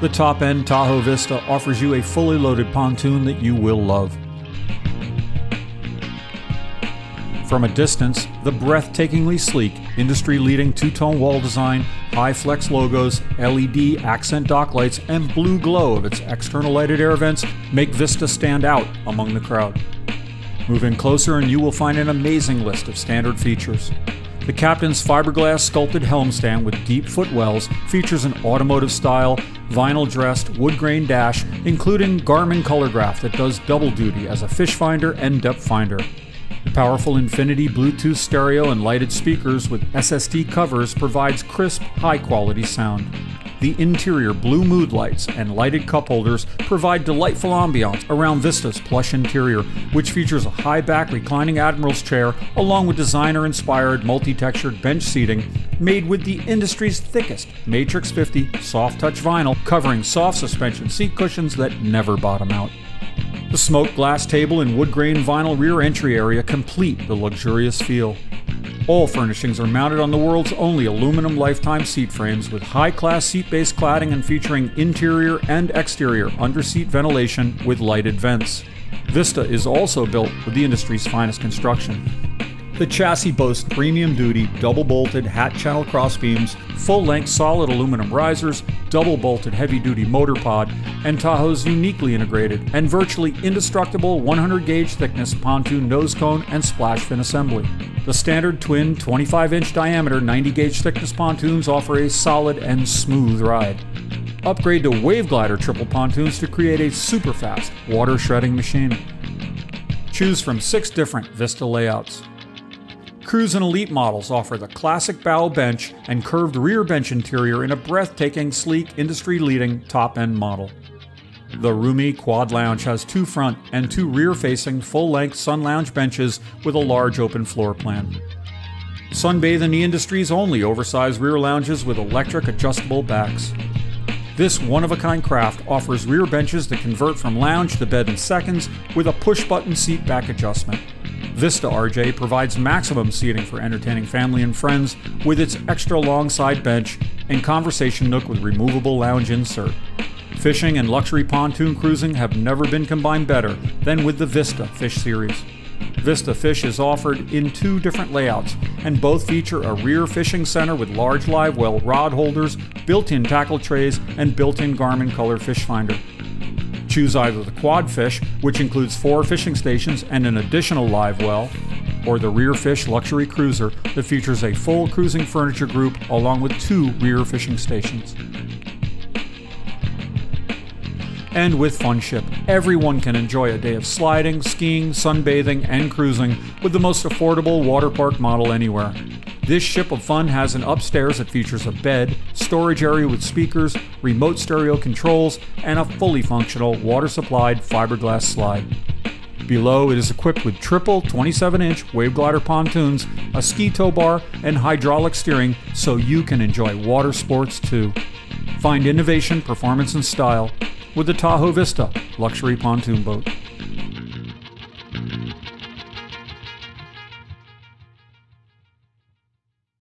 The top end Tahoe Vista offers you a fully loaded pontoon that you will love. From a distance, the breathtakingly sleek, industry leading two tone wall design, high flex logos, LED accent dock lights, and blue glow of its external lighted air vents make Vista stand out among the crowd. Move in closer and you will find an amazing list of standard features. The Captain's fiberglass sculpted helm stand with deep footwells features an automotive style, vinyl dressed wood grain dash, including Garmin Colorgraph that does double duty as a fish finder and depth finder. The powerful Infinity Bluetooth stereo and lighted speakers with SSD covers provides crisp, high quality sound. The interior blue mood lights and lighted cup holders provide delightful ambiance around Vista's plush interior, which features a high back reclining Admiral's chair along with designer inspired multi textured bench seating made with the industry's thickest Matrix 50 soft touch vinyl covering soft suspension seat cushions that never bottom out. The smoked glass table and wood grain vinyl rear entry area complete the luxurious feel. All furnishings are mounted on the world's only aluminum lifetime seat frames with high class seat base cladding and featuring interior and exterior under seat ventilation with lighted vents. Vista is also built with the industry's finest construction. The chassis boasts premium duty, double bolted hat channel crossbeams, full length solid aluminum risers, double bolted heavy duty motor pod, and Tahoe's uniquely integrated and virtually indestructible 100 gauge thickness pontoon nose cone and splash fin assembly. The standard twin 25 inch diameter 90 gauge thickness pontoons offer a solid and smooth ride. Upgrade to Wave Glider triple pontoons to create a super fast water shredding machine. Choose from six different Vista layouts. Cruise and Elite models offer the classic bow bench and curved rear bench interior in a breathtaking, sleek, industry leading top end model. The roomy Quad Lounge has two front and two rear facing full length sun lounge benches with a large open floor plan. Sunbathe in the industry's only oversized rear lounges with electric adjustable backs. This one of a kind craft offers rear benches that convert from lounge to bed in seconds with a push button seat back adjustment. Vista RJ provides maximum seating for entertaining family and friends with its extra long side bench and conversation nook with removable lounge insert. Fishing and luxury pontoon cruising have never been combined better than with the Vista Fish series. Vista Fish is offered in two different layouts, and both feature a rear fishing center with large live well rod holders, built in tackle trays, and built in Garmin Color Fish Finder. Choose either the Quad Fish, which includes four fishing stations and an additional live well, or the Rear Fish Luxury Cruiser that features a full cruising furniture group along with two rear fishing stations. And with Funship, everyone can enjoy a day of sliding, skiing, sunbathing, and cruising with the most affordable water park model anywhere. This ship of fun has an upstairs that features a bed, storage area with speakers, remote stereo controls, and a fully functional water supplied fiberglass slide. Below, it is equipped with triple 27 inch wave glider pontoons, a ski tow bar, and hydraulic steering so you can enjoy water sports too. Find innovation, performance, and style with the Tahoe Vista luxury pontoon boat.